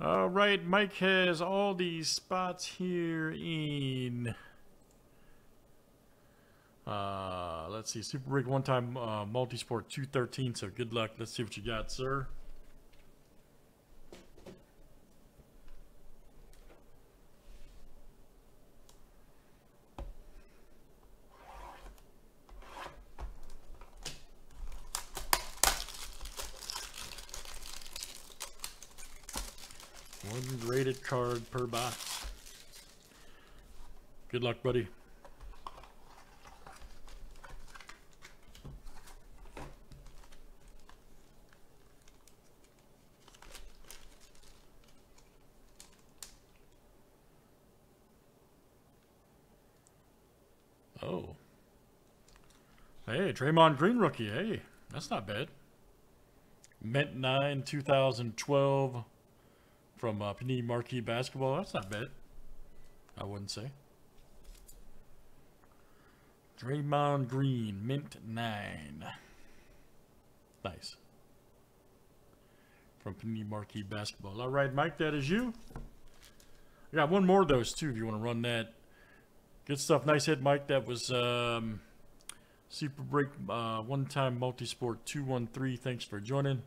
All right, Mike has all these spots here in. Uh, let's see, Super Break one time uh, multisport 213. So good luck. Let's see what you got, sir. One graded card per box. Good luck, buddy. Oh. Hey, Draymond Green rookie. Hey, that's not bad. Mint 9 2012 from uh, Panini Marquee Basketball. That's not bad. I wouldn't say. Draymond Green, Mint 9. Nice. From Panini Marquee Basketball. All right, Mike, that is you. I got one more of those, too, if you want to run that. Good stuff. Nice hit, Mike. That was um, Super Break uh, One Time Multisport 213. Thanks for joining.